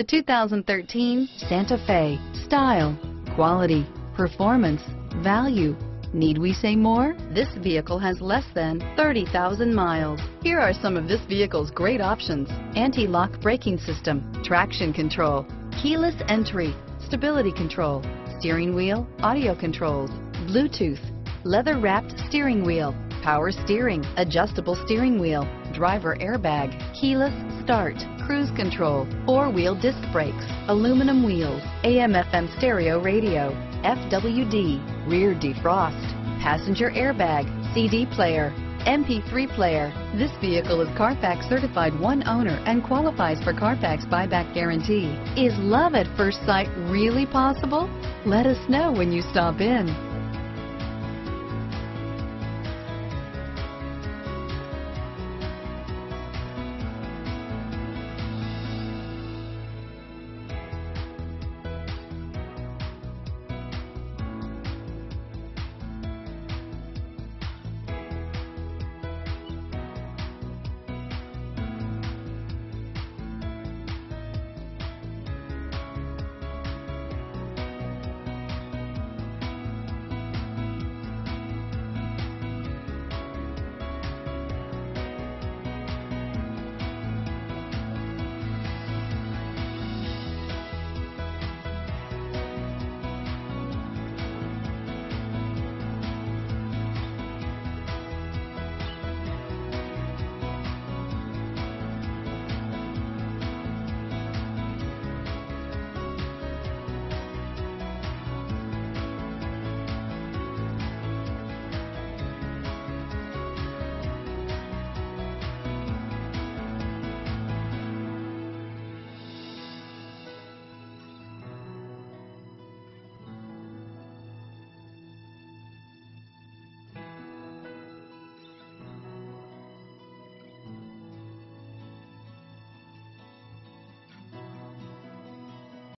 The 2013 Santa Fe. Style, quality, performance, value. Need we say more? This vehicle has less than 30,000 miles. Here are some of this vehicle's great options. Anti-lock braking system, traction control, keyless entry, stability control, steering wheel, audio controls, Bluetooth, leather-wrapped steering wheel, power steering, adjustable steering wheel, driver airbag, keyless start, cruise control, four-wheel disc brakes, aluminum wheels, AM FM stereo radio, FWD, rear defrost, passenger airbag, CD player, MP3 player. This vehicle is Carfax certified one owner and qualifies for Carfax buyback guarantee. Is love at first sight really possible? Let us know when you stop in.